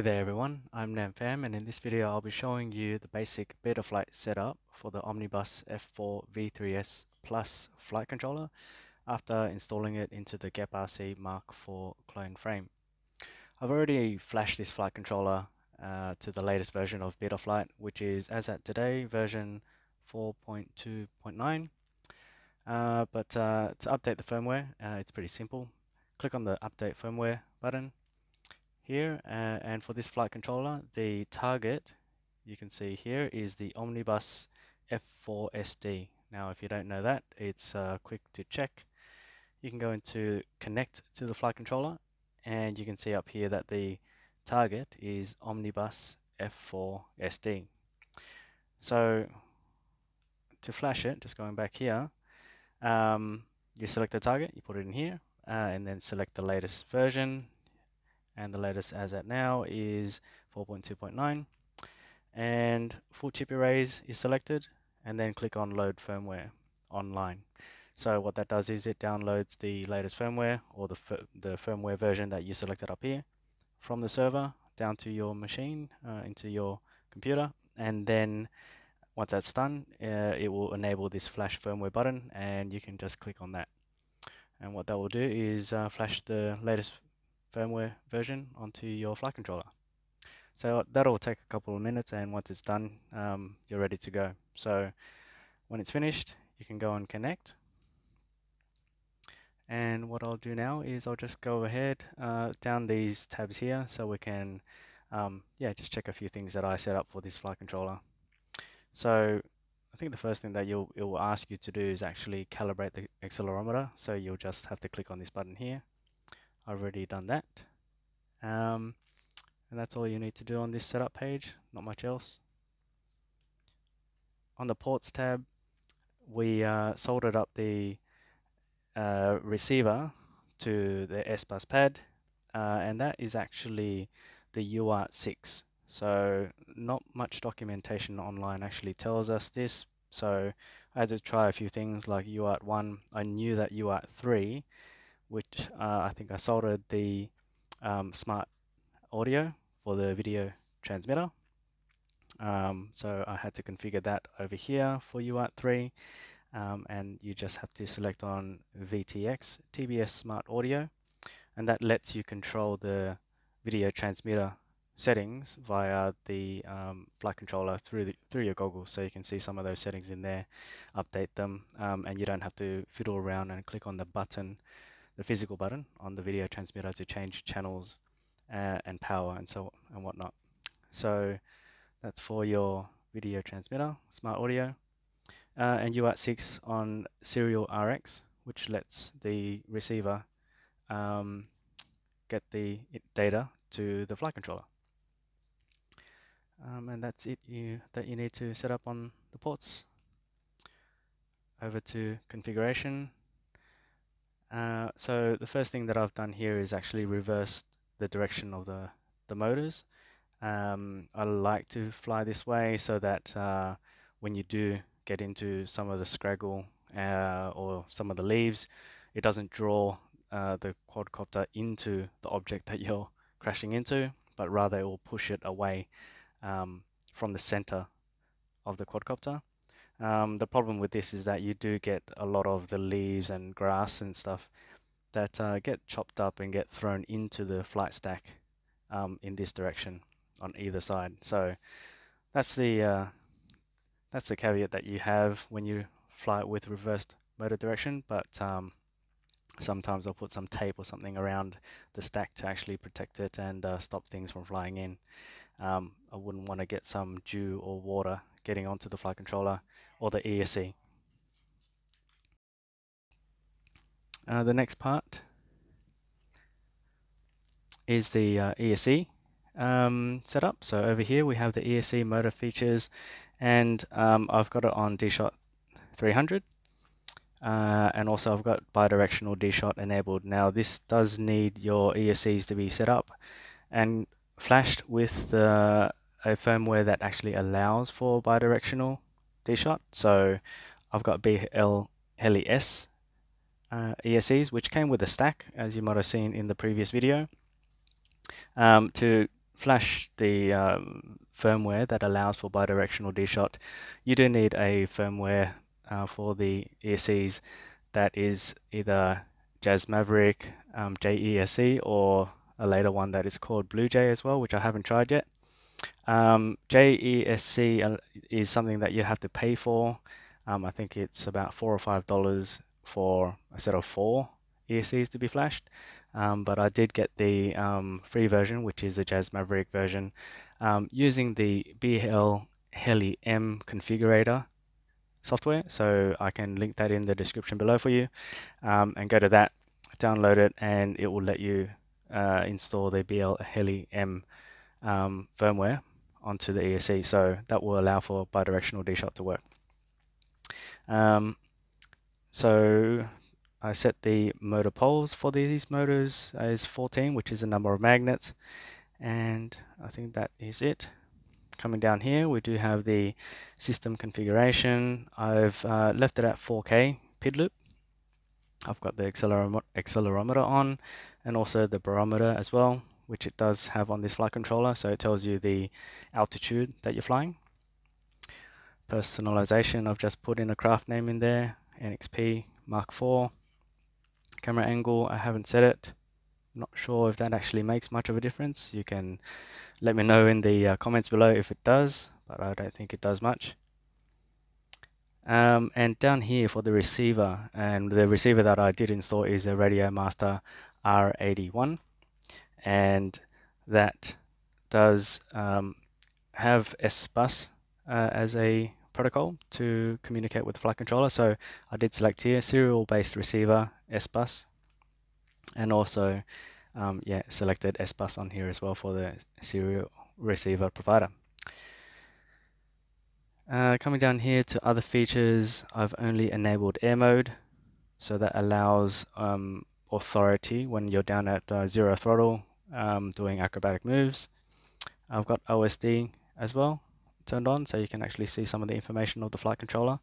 Hey there everyone, I'm NamFam and in this video I'll be showing you the basic Betaflight setup for the Omnibus F4 V3S Plus flight controller after installing it into the GEPRC Mark IV clone frame. I've already flashed this flight controller uh, to the latest version of Betaflight which is as at today version 4.2.9 uh, but uh, to update the firmware uh, it's pretty simple. Click on the update firmware button here uh, and for this flight controller the target you can see here is the Omnibus F4SD now if you don't know that it's uh, quick to check. You can go into connect to the flight controller and you can see up here that the target is Omnibus F4SD so to flash it just going back here um, you select the target you put it in here uh, and then select the latest version and the latest as at now is 4.2.9 and full chip erase is selected and then click on load firmware online. So what that does is it downloads the latest firmware or the, the firmware version that you selected up here from the server down to your machine uh, into your computer. And then once that's done uh, it will enable this flash firmware button and you can just click on that. And what that will do is uh, flash the latest firmware version onto your flight controller. So that'll take a couple of minutes and once it's done, um, you're ready to go. So when it's finished, you can go and connect. And what I'll do now is I'll just go ahead uh, down these tabs here so we can um, yeah, just check a few things that I set up for this flight controller. So I think the first thing that you'll, it will ask you to do is actually calibrate the accelerometer. So you'll just have to click on this button here already done that. Um, and that's all you need to do on this setup page, not much else. On the ports tab, we uh, soldered up the uh, receiver to the S-Bus pad, uh, and that is actually the UART 6. So not much documentation online actually tells us this. So I had to try a few things like UART 1. I knew that UART 3 which uh, I think I soldered the um, smart audio for the video transmitter. Um, so I had to configure that over here for UART3 um, and you just have to select on VTX TBS Smart Audio and that lets you control the video transmitter settings via the um, flight controller through the, through your goggles so you can see some of those settings in there update them um, and you don't have to fiddle around and click on the button the physical button on the video transmitter to change channels uh, and power and so and whatnot. So that's for your video transmitter, smart audio, uh, and UART6 on serial RX, which lets the receiver um, get the data to the flight controller. Um, and that's it you that you need to set up on the ports. Over to configuration. Uh, so the first thing that I've done here is actually reversed the direction of the, the motors. Um, I like to fly this way so that uh, when you do get into some of the scraggle uh, or some of the leaves, it doesn't draw uh, the quadcopter into the object that you're crashing into, but rather it will push it away um, from the center of the quadcopter. Um, the problem with this is that you do get a lot of the leaves and grass and stuff that uh, get chopped up and get thrown into the flight stack um, in this direction on either side. So that's the uh, that's the caveat that you have when you fly with reversed motor direction. But um, sometimes I'll put some tape or something around the stack to actually protect it and uh, stop things from flying in. Um, I wouldn't want to get some dew or water getting onto the flight controller or the ESC. Uh, the next part is the uh, ESC um, setup. So over here we have the ESC motor features and um, I've got it on DShot 300 uh, and also I've got bidirectional DShot enabled. Now this does need your ESCs to be set up and flashed with the a firmware that actually allows for bidirectional D-Shot. So I've got BL Heli S uh, ESCs, which came with a stack, as you might have seen in the previous video. Um, to flash the um, firmware that allows for bidirectional D-shot, you do need a firmware uh, for the ESCs that is either JazzMaverick, um, JESC, or a later one that is called Bluejay as well, which I haven't tried yet. Um, JESC uh, is something that you have to pay for. Um, I think it's about four or five dollars for a set of four ESCs to be flashed. Um, but I did get the um, free version, which is the JazzMaverick version, um, using the BL Heli M configurator software. So I can link that in the description below for you um, and go to that, download it, and it will let you uh, install the BLHeli_M um, firmware onto the ESC. So that will allow for bidirectional D-Shot to work. Um, so I set the motor poles for these motors as 14, which is the number of magnets. And I think that is it. Coming down here, we do have the system configuration. I've uh, left it at 4K PID loop. I've got the accelerom accelerometer on and also the barometer as well, which it does have on this flight controller. So it tells you the altitude that you're flying. Personalization, I've just put in a craft name in there, NXP Mark IV. Camera angle, I haven't set it. Not sure if that actually makes much of a difference. You can let me know in the uh, comments below if it does, but I don't think it does much. Um, and down here for the receiver, and the receiver that I did install is the RadioMaster R81, and that does um, have S-Bus uh, as a protocol to communicate with the flight controller. So I did select here serial based receiver S-Bus and also um, yeah selected S-Bus on here as well for the serial receiver provider. Uh, coming down here to other features, I've only enabled air mode, so that allows um, authority when you're down at uh, zero throttle um, doing acrobatic moves. I've got OSD as well, turned on so you can actually see some of the information of the flight controller,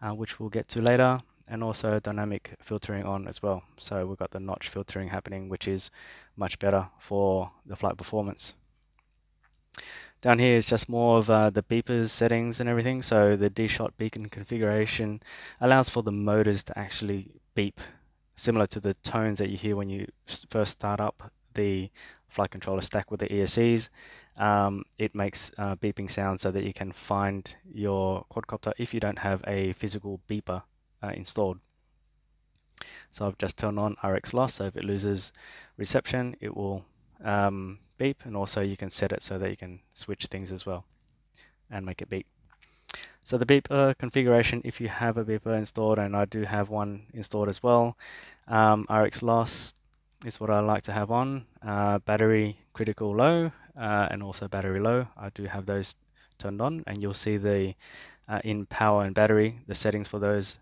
uh, which we'll get to later, and also dynamic filtering on as well. So we've got the notch filtering happening, which is much better for the flight performance. Down here is just more of uh, the beepers settings and everything. So the D-Shot beacon configuration allows for the motors to actually beep, similar to the tones that you hear when you first start up the flight controller stack with the ESCs um, it makes uh, beeping sounds so that you can find your quadcopter if you don't have a physical beeper uh, installed. So I've just turned on RX loss, so if it loses reception, it will um, beep, and also you can set it so that you can switch things as well and make it beep. So the beeper configuration, if you have a beeper installed, and I do have one installed as well, um, RX loss is what I like to have on. Uh, battery critical low uh, and also battery low. I do have those turned on and you'll see the uh, in power and battery the settings for those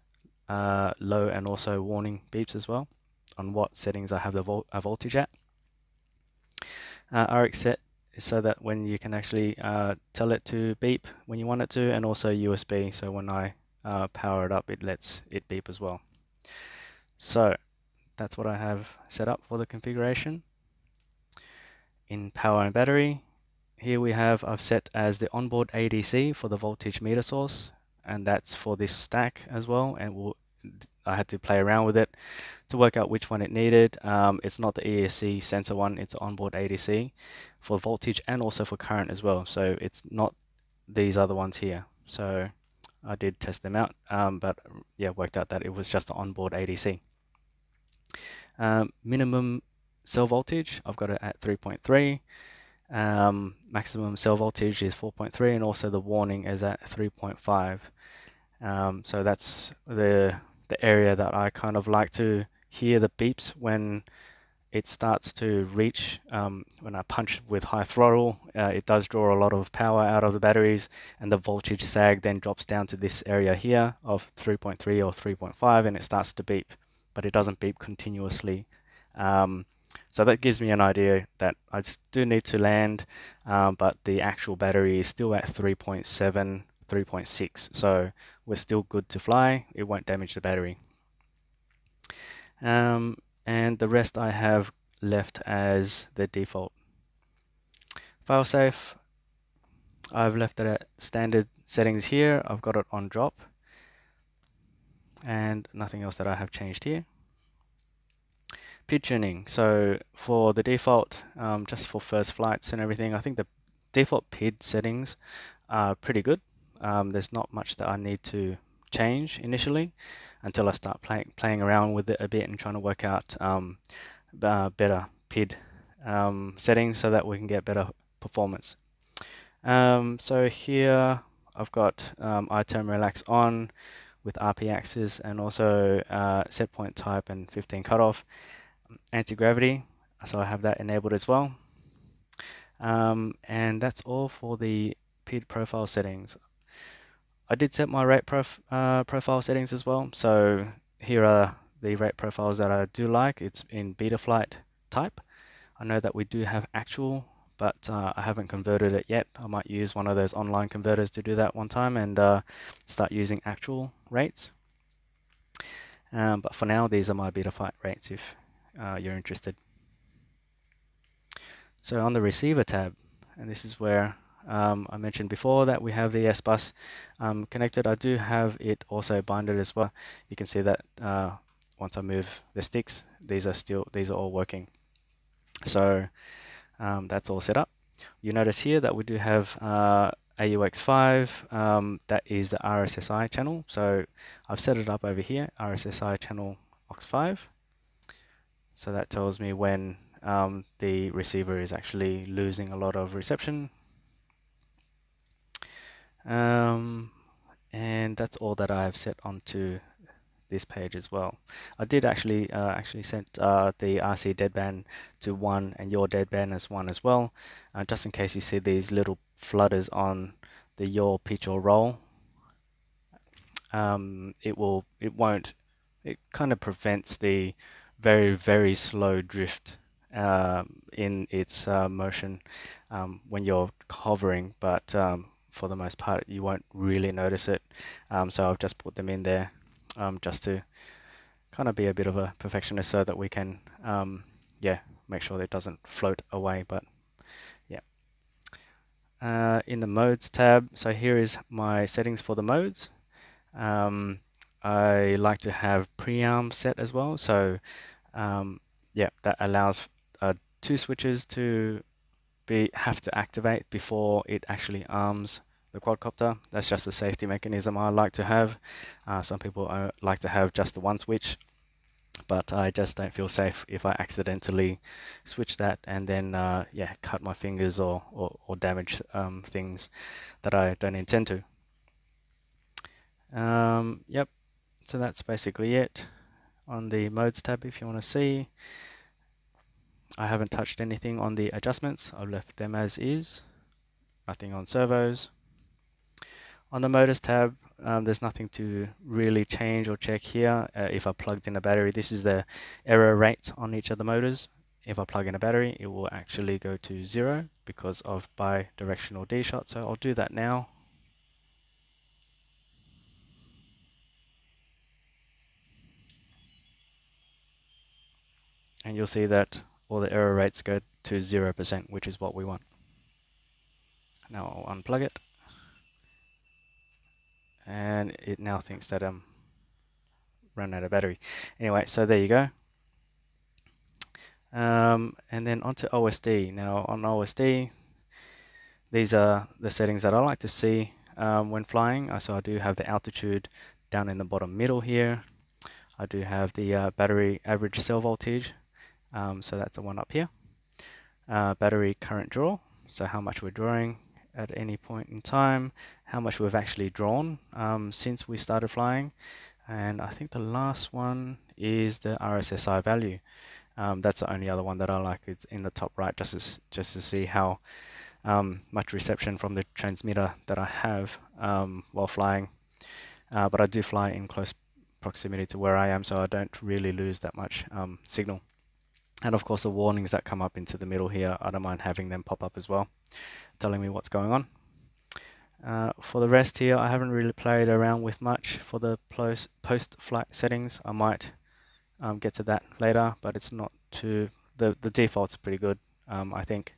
uh, low and also warning beeps as well on what settings I have the vol voltage at. Uh, RX set is so that when you can actually uh, tell it to beep when you want it to and also USB so when I power it up it lets it beep as well. So that's what I have set up for the configuration. In power and battery, here we have I've set as the onboard ADC for the voltage meter source and that's for this stack as well and we'll, I had to play around with it to work out which one it needed. Um, it's not the ESC sensor one, it's onboard ADC for voltage and also for current as well. So it's not these other ones here. So I did test them out, um, but yeah, worked out that it was just the onboard ADC. Um, minimum cell voltage, I've got it at 3.3. Um, maximum cell voltage is 4.3 and also the warning is at 3.5. Um, so that's the, the area that I kind of like to hear the beeps when it starts to reach, um, when I punch with high throttle, uh, it does draw a lot of power out of the batteries and the voltage sag then drops down to this area here of 3.3 or 3.5 and it starts to beep but it doesn't beep continuously. Um, so that gives me an idea that I do need to land, um, but the actual battery is still at 3.7, 3.6. So we're still good to fly. It won't damage the battery. Um, and the rest I have left as the default. Failsafe, I've left it at standard settings here. I've got it on drop and nothing else that I have changed here. PID tuning. So for the default, um, just for first flights and everything, I think the default PID settings are pretty good. Um, there's not much that I need to change initially until I start play, playing around with it a bit and trying to work out um, uh, better PID um, settings so that we can get better performance. Um, so here I've got um, iTerm Relax on with RP axis and also uh, set point type and 15 cutoff. Anti-gravity, so I have that enabled as well. Um, and that's all for the PID profile settings. I did set my rate prof uh, profile settings as well. So here are the rate profiles that I do like. It's in Betaflight type. I know that we do have actual, but uh, I haven't converted it yet. I might use one of those online converters to do that one time and uh, start using actual rates. Um, but for now, these are my Betaflight rates if uh, you're interested. So on the receiver tab, and this is where um, I mentioned before that we have the S-Bus um, connected. I do have it also binded as well. You can see that uh, once I move the sticks, these are still these are all working. So um, that's all set up. You notice here that we do have uh, AUX5, um, that is the RSSI channel. So I've set it up over here, RSSI channel AUX5. So that tells me when um, the receiver is actually losing a lot of reception um, and that's all that I've set onto this page as well. I did actually uh, actually sent uh, the RC deadband to one and your deadband as one as well, uh, just in case you see these little flutters on the your pitch or roll. Um, it will it won't it kind of prevents the very very slow drift uh, in its uh, motion um, when you're hovering, but um, for the most part you won't really notice it um, so I've just put them in there um, just to kind of be a bit of a perfectionist so that we can um, yeah make sure that it doesn't float away but yeah. Uh, in the modes tab so here is my settings for the modes. Um, I like to have prearm set as well so um, yeah that allows uh, two switches to be have to activate before it actually arms the quadcopter. That's just a safety mechanism I like to have. Uh, some people uh, like to have just the one switch, but I just don't feel safe if I accidentally switch that and then uh, yeah cut my fingers or, or, or damage um, things that I don't intend to. Um, yep, so that's basically it on the modes tab if you want to see. I haven't touched anything on the adjustments. I've left them as is. Nothing on servos. On the motors tab, um, there's nothing to really change or check here. Uh, if I plugged in a battery, this is the error rate on each of the motors. If I plug in a battery, it will actually go to zero because of bi-directional D-shot. So I'll do that now. And you'll see that all the error rates go to 0%, which is what we want. Now I'll unplug it. And it now thinks that I'm run out of battery. Anyway, so there you go. Um, and then onto OSD. Now on OSD, these are the settings that I like to see um, when flying. Uh, so I do have the altitude down in the bottom middle here. I do have the uh, battery average cell voltage um, so that's the one up here. Uh, battery current draw, so how much we're drawing at any point in time, how much we've actually drawn um, since we started flying, and I think the last one is the RSSI value. Um, that's the only other one that I like. It's in the top right, just to, just to see how um, much reception from the transmitter that I have um, while flying. Uh, but I do fly in close proximity to where I am, so I don't really lose that much um, signal. And of course the warnings that come up into the middle here, I don't mind having them pop up as well, telling me what's going on. Uh, for the rest here, I haven't really played around with much for the post-flight settings. I might um, get to that later, but it's not too, the, the default's pretty good, um, I think.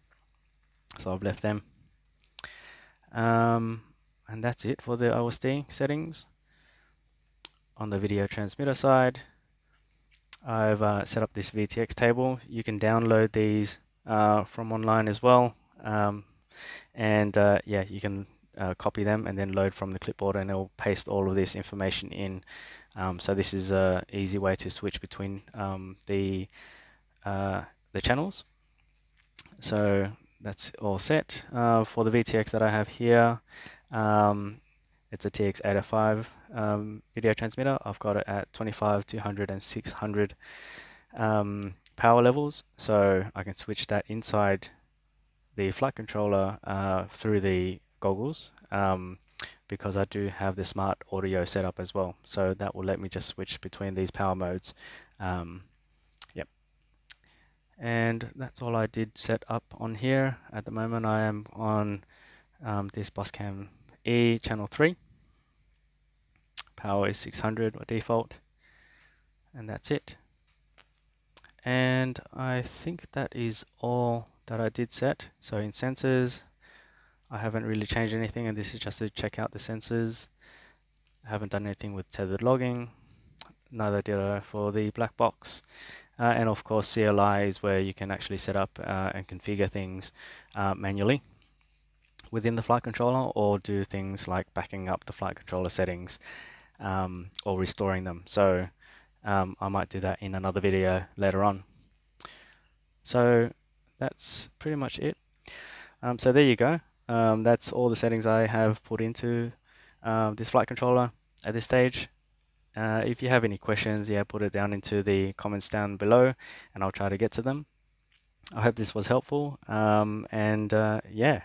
so I've left them um, and that's it for the OSD settings on the video transmitter side I've uh, set up this VTX table you can download these uh, from online as well um, and uh, yeah you can uh, copy them and then load from the clipboard and it'll paste all of this information in. Um, so this is a easy way to switch between um, the uh, the channels. So that's all set uh, for the VTX that I have here. Um, it's a TX805 um, video transmitter. I've got it at 25 200 and 600 um, power levels. So I can switch that inside the flight controller uh, through the goggles um, because I do have the smart audio set up as well. So that will let me just switch between these power modes. Um, yep. And that's all I did set up on here. At the moment I am on um, this Boscam E channel 3. Power is 600 by default. And that's it. And I think that is all that I did set. So in sensors, I haven't really changed anything and this is just to check out the sensors. I haven't done anything with tethered logging, neither did I for the black box. Uh, and of course CLI is where you can actually set up uh, and configure things uh, manually within the flight controller or do things like backing up the flight controller settings um, or restoring them. So um, I might do that in another video later on. So that's pretty much it. Um, so there you go. Um, that's all the settings I have put into um, this flight controller at this stage. Uh, if you have any questions, yeah, put it down into the comments down below and I'll try to get to them. I hope this was helpful um, and uh, yeah,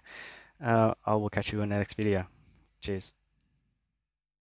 uh, I will catch you in the next video. Cheers.